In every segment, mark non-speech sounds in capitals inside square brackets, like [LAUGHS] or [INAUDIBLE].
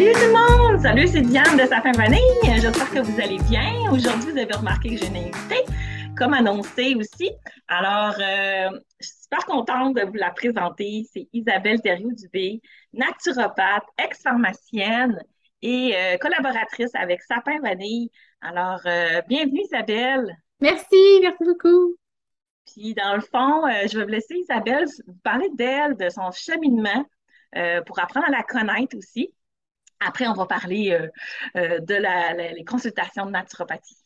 Salut tout le monde! Salut, c'est Diane de Sapin Vanille. J'espère que vous allez bien. Aujourd'hui, vous avez remarqué que j'ai une invitée, comme annoncé aussi. Alors, euh, je suis super contente de vous la présenter. C'est Isabelle Thériault-Dubé, naturopathe, ex-pharmacienne et euh, collaboratrice avec Sapin Vanille. Alors, euh, bienvenue Isabelle. Merci, merci beaucoup. Puis, dans le fond, je vais vous laisser Isabelle vous parler d'elle, de son cheminement pour apprendre à la connaître aussi. Après, on va parler euh, euh, de la, les consultations de naturopathie.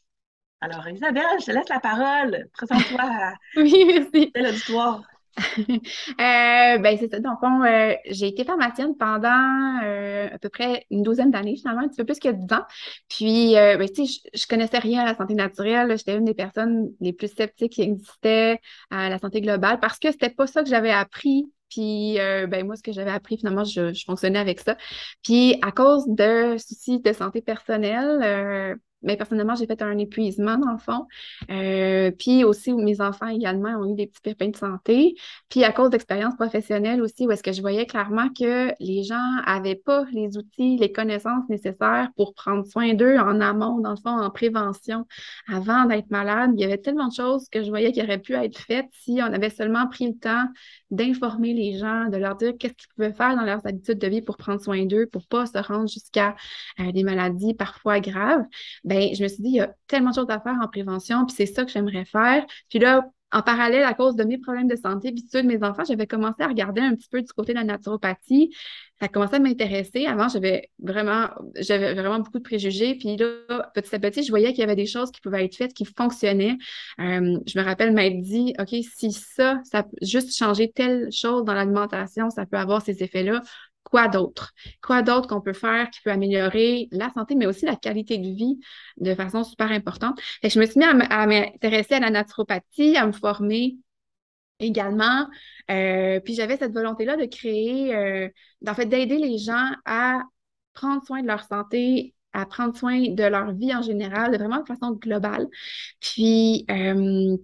Alors, Isabelle, je te laisse la parole. Présente-toi à [LAUGHS] oui, merci. l'auditoire. [LAUGHS] euh, ben, c'est ça. Dans le fond, euh, j'ai été pharmacienne pendant à peu près une douzaine d'années, finalement, un petit peu plus que dix ans. Puis, ben, tu sais, je, je, connaissais rien à la santé naturelle. J'étais une des personnes les plus sceptiques qui existaient à la santé globale parce que c'était pas ça que j'avais appris puis, euh, ben, moi, ce que j'avais appris, finalement, je, fonctionnais avec ça. Puis, à cause de soucis de santé personnelle, euh, mais personnellement, j'ai fait un épuisement dans le fond. Euh, puis aussi, mes enfants également ont eu des petits pépins de santé. Puis à cause d'expériences professionnelles aussi, où est-ce que je voyais clairement que les gens n'avaient pas les outils, les connaissances nécessaires pour prendre soin d'eux en amont, dans le fond, en prévention, avant d'être malade. Il y avait tellement de choses que je voyais qui auraient pu être faites si on avait seulement pris le temps d'informer les gens, de leur dire qu'est-ce qu'ils pouvaient faire dans leurs habitudes de vie pour prendre soin d'eux, pour pas se rendre jusqu'à euh, des maladies parfois graves. Ben, je me suis dit, il y a tellement de choses à faire en prévention, puis c'est ça que j'aimerais faire. Puis là, en parallèle, à cause de mes problèmes de santé, puis ceux de mes enfants, j'avais commencé à regarder un petit peu du côté de la naturopathie. Ça a commencé à m'intéresser. Avant, j'avais vraiment, j'avais vraiment beaucoup de préjugés. Puis là, petit à petit, je voyais qu'il y avait des choses qui pouvaient être faites, qui fonctionnaient. Euh, je me rappelle m'être dit, OK, si ça, ça juste changer telle chose dans l'alimentation, ça peut avoir ces effets-là quoi d'autre? Quoi d'autre qu'on peut faire qui peut améliorer la santé, mais aussi la qualité de vie de façon super importante? Et je me suis mis à m'intéresser à la naturopathie, à me former également. Euh, puis j'avais cette volonté-là de créer, euh, fait, d'aider les gens à prendre soin de leur santé à prendre soin de leur vie en général, de vraiment de façon globale. Puis, euh,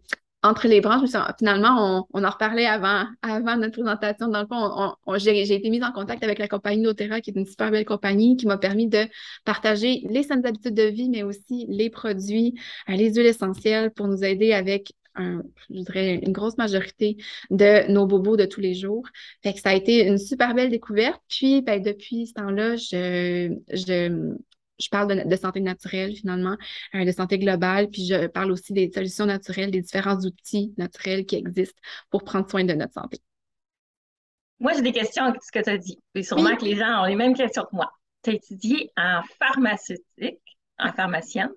entre les branches, finalement, on, en reparlait avant, avant notre présentation. Dans le fond, j'ai été mise en contact avec la compagnie Notera, qui est une super belle compagnie, qui m'a permis de partager les saines habitudes de vie, mais aussi les produits, euh, les huiles essentielles pour nous aider avec je dirais, une grosse majorité de nos bobos de tous les jours. Fait que ça a été une super belle découverte. Puis, ben, depuis ce temps-là, je, je, je parle de, santé naturelle finalement, euh, de santé globale, puis je parle aussi des solutions naturelles, des différents outils naturels qui existent pour prendre soin de notre santé. Moi, j'ai des questions avec ce que tu as dit. Et sûrement que les gens ont les mêmes questions que moi. Tu as étudié en pharmaceutique, en pharmacienne.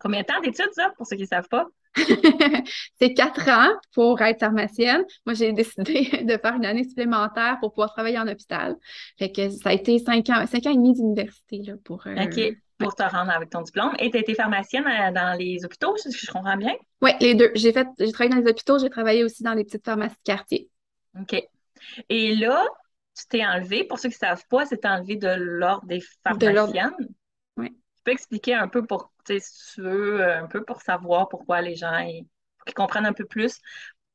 Combien de temps d'études, ça, pour ceux qui ne savent pas? [LAUGHS] c'est quatre ans pour être pharmacienne. Moi, j'ai décidé [LAUGHS] de faire une année supplémentaire pour pouvoir travailler en hôpital. Fait que ça a été cinq ans, cinq ans et demi d'université pour. Euh, OK pour te rendre avec ton diplôme. Et tu as été pharmacienne euh, dans les hôpitaux, si je comprends bien? Oui, les deux. J'ai fait, j'ai travaillé dans les hôpitaux, j'ai travaillé aussi dans les petites pharmacies de quartier. OK. Et là, tu t'es enlevé, pour ceux qui ne savent pas, c'est enlevé de l'ordre des pharmaciennes. Oui. Tu peux expliquer un peu pour, si tu veux, euh, un peu pour savoir pourquoi les gens, pour qu'ils comprennent un peu plus.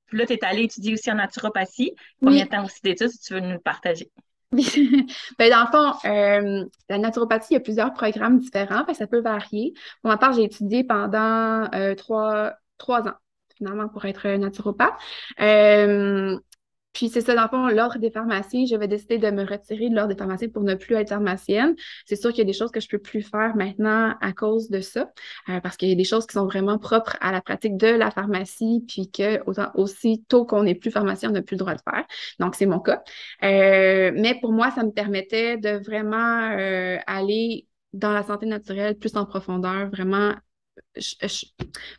Puis là, tu es allé étudier aussi en naturopathie. Combien de temps aussi d'études, si tu veux nous le partager? [LAUGHS] ben, dans le fond, euh, la naturopathie, il y a plusieurs programmes différents, ça peut varier. Pour ma part, j'ai étudié pendant euh, trois, trois ans, finalement, pour être naturopathe. Euh, puis c'est ça, dans le fond, l'ordre des pharmaciens, je vais décider de me retirer de l'ordre des pharmaciens pour ne plus être pharmacienne. C'est sûr qu'il y a des choses que je peux plus faire maintenant à cause de ça, euh, parce qu'il y a des choses qui sont vraiment propres à la pratique de la pharmacie, puis que autant, aussi tôt qu'on n'est plus pharmacien, on n'a plus le droit de faire. Donc, c'est mon cas. Euh, mais pour moi, ça me permettait de vraiment euh, aller dans la santé naturelle plus en profondeur, vraiment,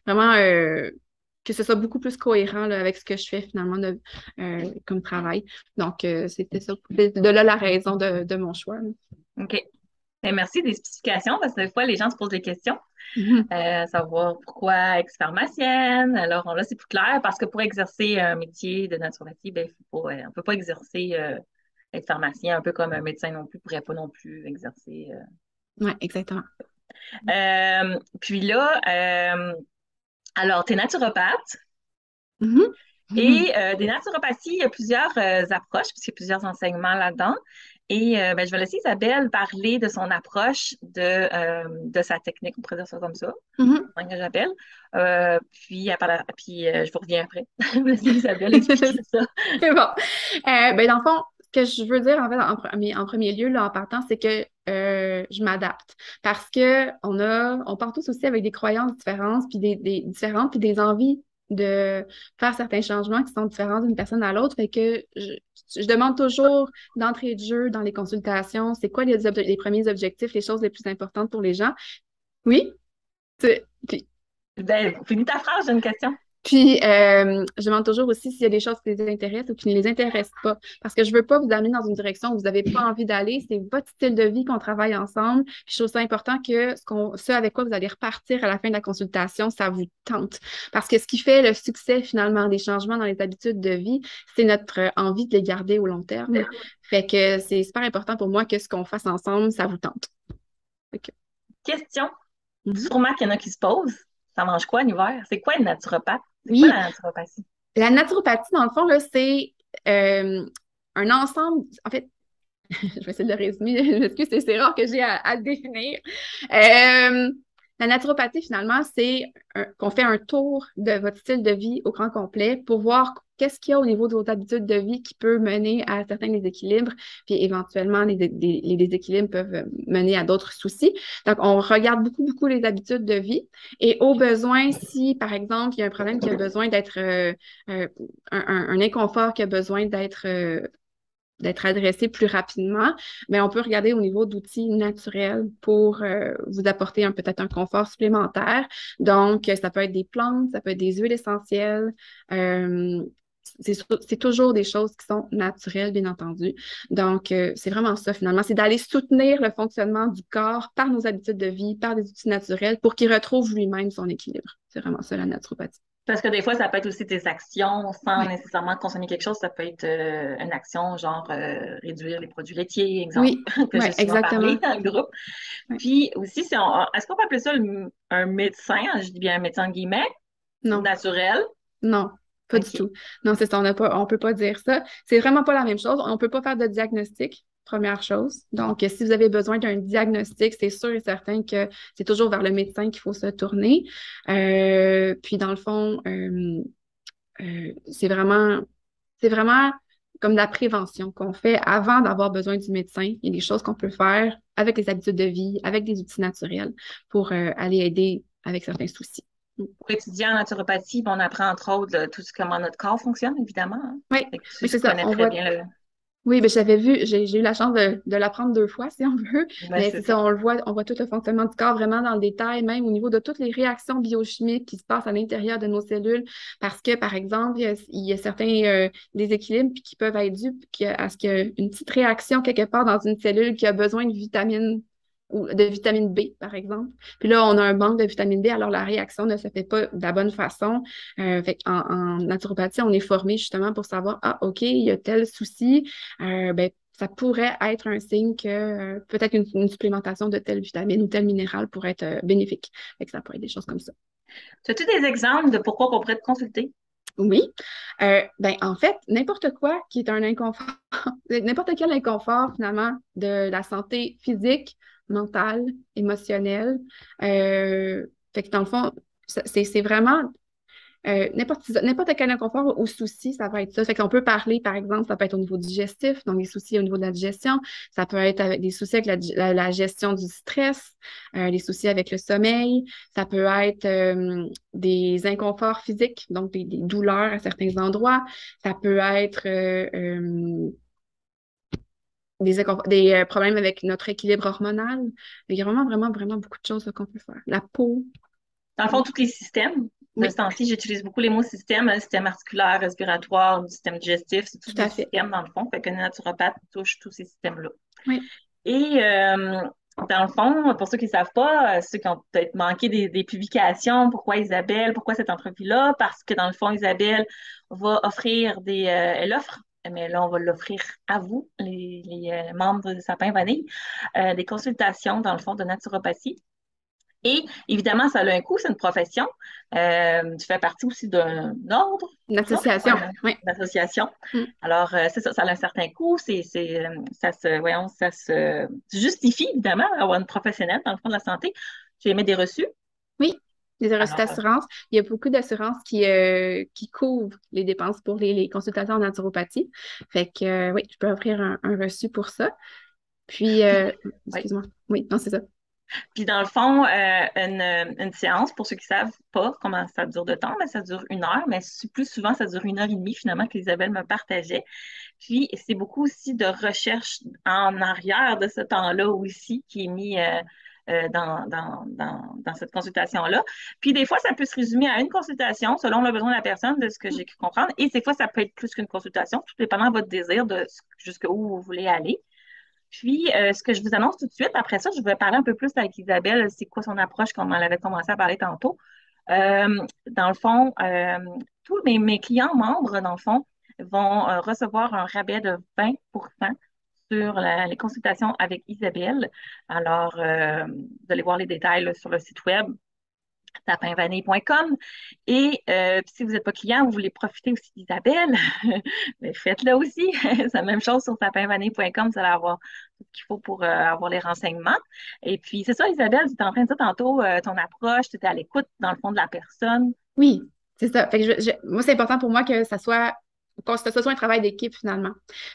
vraiment que ce soit beaucoup plus cohérent avec ce que je fais finalement euh, comme travail. Donc, euh, c'était ça. De là la raison de, mon choix. OK. Ben, merci des spécifications parce que des fois, les gens se posent des questions. Mm-hmm. Euh, savoir pourquoi ex-pharmacienne. Alors là, c'est plus clair parce que pour exercer un métier de naturopathie, ben, on ne peut pas exercer être pharmacien, un peu comme un médecin non plus, ne pourrait pas non plus exercer. Oui, exactement. puis là, alors, tu es naturopathe. Mm-hmm. Et euh, des naturopathies, il y a plusieurs euh, approches, puisqu'il y a plusieurs enseignements là-dedans. Et euh, ben, je vais laisser Isabelle parler de son approche de, de sa technique, on pourrait dire ça comme ça, mm-hmm. que j'appelle. Euh, puis, puis je vous reviens après. [LAUGHS] je vais laisser Isabelle expliquer [LAUGHS] ça. C'est bon. ben, dans le fond, que je veux dire en fait en premier, lieu là, en partant, c'est que je m'adapte parce que on a, on part tous aussi avec des croyances différentes, puis des, différentes, puis des envies de faire certains changements qui sont différents d'une personne à l'autre. Fait que je, demande toujours d'entrée de jeu dans les consultations, c'est quoi les, premiers objectifs, les choses les plus importantes pour les gens? Oui? Ben, finis ta phrase, j'ai une question. Puis, euh, je demande toujours aussi s'il y a des choses qui les intéressent ou qui ne les intéressent pas. Parce que je ne veux pas vous amener dans une direction où vous n'avez pas envie d'aller. C'est votre style de vie qu'on travaille ensemble. Puis, je trouve ça important que ce, qu'on, ce avec quoi vous allez repartir à la fin de la consultation, ça vous tente. Parce que ce qui fait le succès, finalement, des changements dans les habitudes de vie, c'est notre envie de les garder au long terme. Fait que c'est super important pour moi que ce qu'on fasse ensemble, ça vous tente. Question. Mm-hmm. Sûrement qu'il y en a qui se posent. Ça mange quoi en hiver? C'est quoi une naturopathe? Oui. la naturopathie? La naturopathie, dans le fond, c'est euh, un ensemble. En fait, [LAUGHS] je vais essayer de le résumer. [LAUGHS] M'excuse, c'est rare que j'ai à, le définir. Euh, la naturopathie, finalement, c'est qu'on fait un tour de votre style de vie au grand complet pour voir qu'est-ce qu'il y a au niveau de vos habitudes de vie qui peut mener à certains déséquilibres, puis éventuellement, les, déséquilibres peuvent mener à d'autres soucis. Donc, on regarde beaucoup, beaucoup les habitudes de vie et au besoin, si, par exemple, il y a un problème qui a besoin d'être, euh, euh, un, inconfort qui a besoin d'être euh, d'être adressé plus rapidement, mais on peut regarder au niveau d'outils naturels pour euh, vous apporter un, peut-être un confort supplémentaire. Donc, ça peut être des plantes, ça peut être des huiles essentielles. Euh, c'est toujours des choses qui sont naturelles, bien entendu. Donc, euh, c'est vraiment ça, finalement. C'est d'aller soutenir le fonctionnement du corps par nos habitudes de vie, par des outils naturels pour qu'il retrouve lui-même son équilibre. C'est vraiment ça, la naturopathie. Parce que des fois, ça peut être aussi des actions sans nécessairement consommer quelque chose. Ça peut être euh, une action genre euh, réduire les produits laitiers, exemple, oui. [LAUGHS] que j'ai exactement. dans le groupe. Puis aussi, est-ce qu'on peut appeler ça un médecin, je dis bien un médecin guillemets, non. naturel? Non. Pas du tout. Non, c'est ça, on ne peut pas dire ça. C'est vraiment pas la même chose. On ne peut pas faire de diagnostic première chose. Donc, si vous avez besoin d'un diagnostic, c'est sûr et certain que c'est toujours vers le médecin qu'il faut se tourner. Euh, puis, dans le fond, euh, euh, c'est vraiment, c'est vraiment comme la prévention qu'on fait avant d'avoir besoin du médecin. Il y a des choses qu'on peut faire avec les habitudes de vie, avec des outils naturels pour aller aider avec certains soucis. Pour étudier en naturopathie, on apprend entre autres tout ce, comment notre corps fonctionne, évidemment. Hein. Oui, c'est ça. On voit... bien le oui, ben, j'avais vu, j'ai eu la chance de, de l'apprendre deux fois, si on veut. mais c'est ça, on le voit, on voit tout le fonctionnement du corps vraiment dans le détail, même au niveau de toutes les réactions biochimiques qui se passent à l'intérieur de nos cellules. Parce que, par exemple, il y a, certains euh, déséquilibres qui peuvent être dus à ce qu'il y a une petite réaction quelque part dans une cellule qui a besoin de vitamine ou de vitamine B, par exemple. Puis là, on a un manque de vitamine B, alors la réaction ne se fait pas de la bonne façon. Euh, fait en, en, naturopathie, on est formé justement pour savoir, ah, OK, il y a tel souci. Euh, ben, ça pourrait être un signe que euh, peut-être une, supplémentation de telle vitamine ou tel minéral pourrait être bénéfique. Fait que ça pourrait être des choses comme ça. As-tu des exemples de pourquoi on pourrait te consulter? Oui. Euh, ben, en fait, n'importe quoi qui est un inconfort, [LAUGHS] n'importe quel inconfort finalement de la santé physique, mentale, émotionnelle. Euh, fait que dans le fond, c'est vraiment euh, n'importe quel inconfort ou souci, ça va être ça. Fait qu'on peut parler, par exemple, ça peut être au niveau digestif, donc des soucis au niveau de la digestion. Ça peut être avec des soucis avec la, gestion du stress, euh, des soucis avec le sommeil. Ça peut être des inconforts physiques, donc des, douleurs à certains endroits. Ça peut être des, des problèmes avec notre équilibre hormonal. Il y a vraiment, vraiment, vraiment beaucoup de choses qu'on peut faire. La peau. Dans le fond, tous les systèmes. De ce temps-ci, j'utilise beaucoup les mots système, le système articulaire, respiratoire, système digestif, c'est tout, un système dans le fond. Fait que naturopathe touche tous ces systèmes-là. Oui. Et euh, dans le fond, pour ceux qui ne savent pas, euh, ceux qui ont peut-être manqué des, publications, pourquoi Isabelle, pourquoi cette entrevue-là? Parce que dans le fond, Isabelle va offrir des. Euh, elle offre mais là, on va l'offrir à vous, les, membres de Sapin Vanille, des consultations, dans le fond, de naturopathie Et évidemment, ça a un coût, c'est une profession. Euh, tu fais partie aussi d'un ordre. Une association, oui. Une association. Mm. Alors, euh, c'est ça, ça a un certain coût. C'est, ça, se, voyons, ça se justifie, évidemment, avoir une professionnelle dans le fond de la santé. Tu émets des reçus? Oui, des reçus d'assurance. Il y a beaucoup d'assurances qui, euh, qui couvrent les dépenses pour les, consultations en naturopathie. Fait que, oui, je peux offrir un, un reçu pour ça. Puis, [LAUGHS] excuse-moi. Oui, non, c'est ça. Puis dans le fond, euh, une, séance, pour ceux qui ne savent pas comment ça dure de temps, mais ça dure une heure, mais plus souvent, ça dure une heure et demie finalement qu'Isabelle me partageait. Puis c'est beaucoup aussi de recherche en arrière de ce temps-là aussi qui est mis euh, euh, dans, cette consultation-là. Puis des fois, ça peut se résumer à une consultation selon le besoin de la personne, de ce que j'ai pu comprendre. Et des fois, ça peut être plus qu'une consultation, tout dépendant de votre désir de jusqu'où vous voulez aller. Puis, euh, ce que je vous annonce tout de suite, après ça, je vais parler un peu plus avec Isabelle, c'est quoi son approche, comme elle avait commencé à parler tantôt. Euh, dans le fond, tous mes, clients membres, dans le fond, vont recevoir un rabais de 20 sur les consultations avec Isabelle. Alors, vous allez voir les détails sur le site web tapinvanille.com. Et euh, si vous n'êtes pas client, vous voulez profiter aussi d'Isabelle, mais [LAUGHS] faites-le aussi. [LAUGHS] C'est la même chose sur tapinvanille.com, vous allez avoir tout ce qu'il faut pour euh, avoir les renseignements. Et puis, c'est ça, Isabelle, tu étais en train de dire tantôt euh, ton approche, tu étais à l'écoute, dans le fond, de la personne. Oui, c'est ça. moi, c'est important pour moi que ça soit que ce soit un travail d'équipe finalement.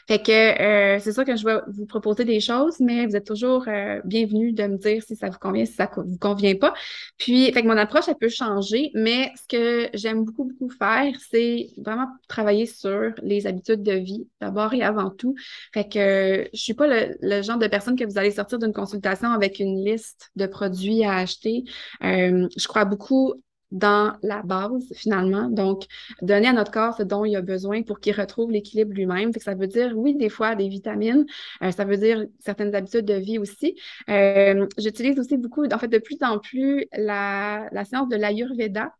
Fait que euh, c'est sûr que je vais vous proposer des choses, mais vous êtes toujours euh, bienvenue de me dire si ça vous convient, si ça vous convient pas. Puis, fait que mon approche, elle peut changer, mais ce que j'aime beaucoup, beaucoup faire, c'est vraiment travailler sur les habitudes de vie, d'abord et avant tout. Fait que je suis pas le, genre de personne que vous allez sortir d'une consultation avec une liste de produits à acheter. Euh, je crois beaucoup dans la base, finalement. Donc, donner à notre corps ce dont il a besoin pour qu'il retrouve l'équilibre lui-même. Ça veut dire, oui, des fois, des vitamines. Euh, ça veut dire certaines habitudes de vie aussi. Euh, j'utilise aussi beaucoup, en fait, de plus en plus, la, la science de l'Ayurveda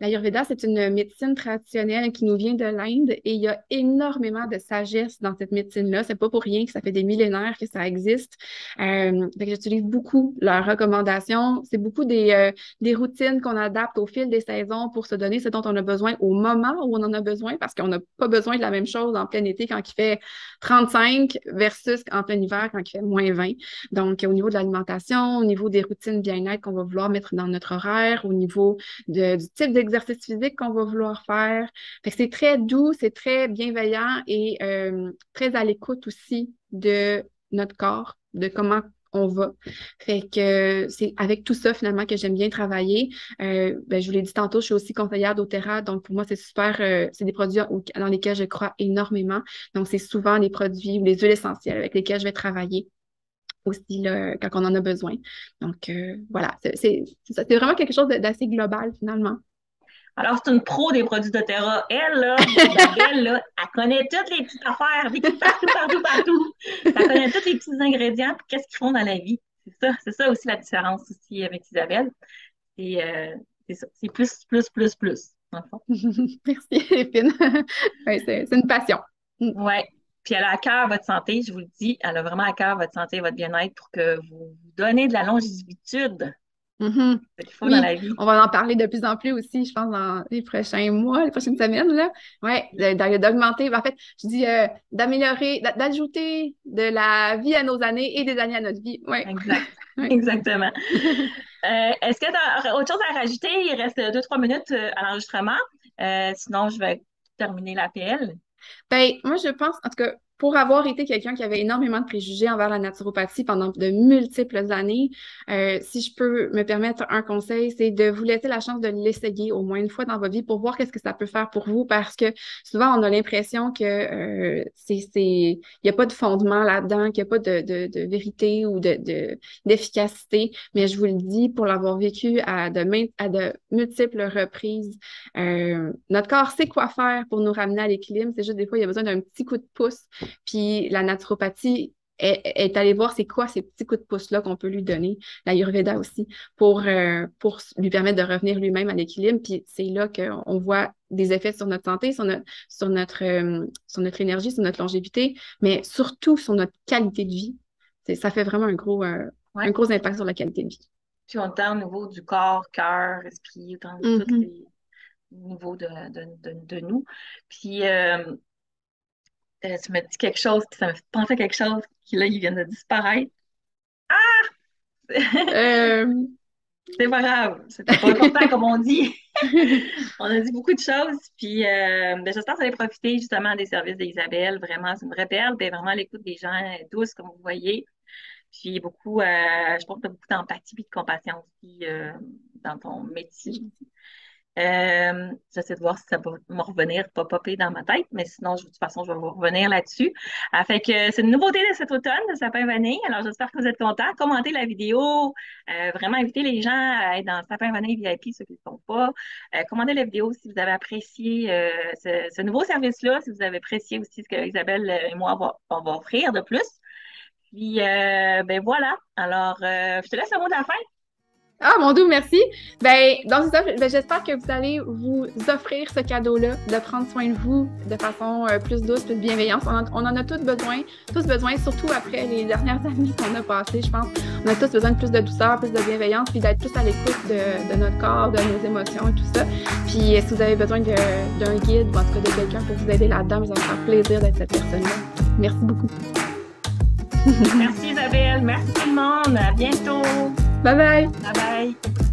L'Ayurveda, c'est une médecine traditionnelle qui nous vient de l'Inde et il y a énormément de sagesse dans cette médecine-là. C'est pas pour rien que ça fait des millénaires que ça existe. Euh, j'utilise beaucoup leurs recommandations. C'est beaucoup des, euh, des routines qu'on adapte au fil des saisons pour se donner ce dont on a besoin au moment où on en a besoin parce qu'on n'a pas besoin de la même chose en plein été quand il fait 35 versus en plein hiver quand il fait moins 20. Donc, au niveau de l'alimentation, au niveau des routines bien-être qu'on va vouloir mettre dans notre horaire, au niveau du type d'exercice exercice physique qu'on va vouloir faire. c'est très doux, c'est très bienveillant et euh, très à l'écoute aussi de notre corps, de comment on va. Fait que c'est avec tout ça finalement que j'aime bien travailler. Euh, ben, je vous l'ai dit tantôt, je suis aussi conseillère d'Otera, donc pour moi c'est super, euh, c'est des produits dans lesquels je crois énormément. Donc c'est souvent les produits ou les huiles essentielles avec lesquels je vais travailler aussi là, quand on en a besoin. Donc voilà, c'est vraiment quelque chose d'assez global finalement. Alors, c'est une pro des produits doTERRA. Elle, là, [LAUGHS] elle, là, elle connaît toutes les petites affaires, partout, partout, partout. Elle connaît tous les petits ingrédients, puis qu'est-ce qu'ils font dans la vie. C'est ça, c'est ça aussi la différence aussi avec Isabelle. C'est, euh, c'est ça. C'est plus, plus, plus, plus, [LAUGHS] Merci, Épine. ouais, c'est, c'est une passion. Oui. Puis elle a à cœur votre santé, je vous le dis, elle a vraiment à cœur votre santé et votre bien-être pour que vous vous donnez de la longévitude Mm-hmm. On va en parler de plus en plus aussi, je pense, dans les prochains mois, les prochaines semaines. Là. Ouais, d'augmenter, en fait, je dis euh, d'améliorer, d'ajouter de la vie à nos années et des années à notre vie. Ouais. Exact. [LAUGHS] Exactement. Euh, est-ce que tu as autre chose à rajouter? Il reste deux, trois minutes euh, à l'enregistrement. sinon, je vais terminer l'appel. Ben, moi, je pense, en tout cas, pour avoir été quelqu'un qui avait énormément de préjugés envers la naturopathie pendant de multiples années, euh, si je peux me permettre un conseil, c'est de vous laisser la chance de l'essayer au moins une fois dans votre vie pour voir qu'est-ce que ça peut faire pour vous parce que souvent on a l'impression que euh, c'est il n'y a pas de fondement là-dedans, qu'il n'y a pas de, de, de, vérité ou de d'efficacité, mais je vous le dis pour l'avoir vécu à de, à de multiples reprises, euh, notre corps sait quoi faire pour nous ramener à l'équilibre. C'est juste des fois il y a besoin d'un petit coup de pouce puis la naturopathie est, allée voir c'est quoi ces petits coups de pouce-là qu'on peut lui donner, la Yurveda aussi, pour, euh, pour lui permettre de revenir lui-même à l'équilibre. Puis c'est là qu'on voit des effets sur notre santé, sur notre, sur notre, euh, sur notre énergie, sur notre longévité, mais surtout sur notre qualité de vie. Ça fait vraiment un gros, euh, un gros impact sur la qualité de vie. puis autant au niveau du corps, cœur, esprit, autant tous Mhm. les niveaux de, de, de, de nous. Puis, euh, euh, tu m'as dit quelque chose, puis ça me fait penser à quelque chose qui, là, il vient de disparaître. Euh, [LAUGHS] C'est pas grave, c'était pas important comme on dit. [LAUGHS] On a dit beaucoup de choses, puis euh, ben, j'espère que vous allez profiter justement des services d'Isabelle. Vraiment, c'est une vraie perle, puis vraiment l'écoute des gens douces, comme vous voyez. Puis beaucoup, euh, je pense que tu as beaucoup d'empathie et de compassion aussi euh, dans ton métier. Euh, j'essaie de voir si ça va me revenir, pas popper dans ma tête, mais sinon, de toute façon, je vais vous revenir là-dessus. Ah, fait que c'est une nouveauté de cet automne, de Sapin Vanille. Alors, j'espère que vous êtes contents. Commentez la vidéo. Euh, vraiment, invitez les gens à être dans Sapin Vanille VIP, ceux qui ne le sont pas. Euh, commentez la vidéo si vous avez apprécié euh, ce, nouveau service-là, si vous avez apprécié aussi ce que Isabelle et moi, va, on va offrir de plus. Puis, euh, ben voilà. Alors, euh, je te laisse le mot de la fin. Ah, mon doux, merci. Ben, c'est ça. Ben, j'espère que vous allez vous offrir ce cadeau-là, de prendre soin de vous de façon euh, plus douce, plus bienveillante. On, on en a tous besoin, tous besoin, surtout après les dernières [LAUGHS] années qu'on a passées, je pense. On a tous besoin de plus de douceur, plus de bienveillance, puis d'être plus à l'écoute de, de notre corps, de nos émotions et tout ça. Puis, euh, si vous avez besoin d'un guide ou en tout cas de quelqu'un pour vous aider là-dedans, allez me faire plaisir d'être cette personne-là. Merci beaucoup. Merci Isabelle. Merci tout le monde. À bientôt. 拜拜。拜拜。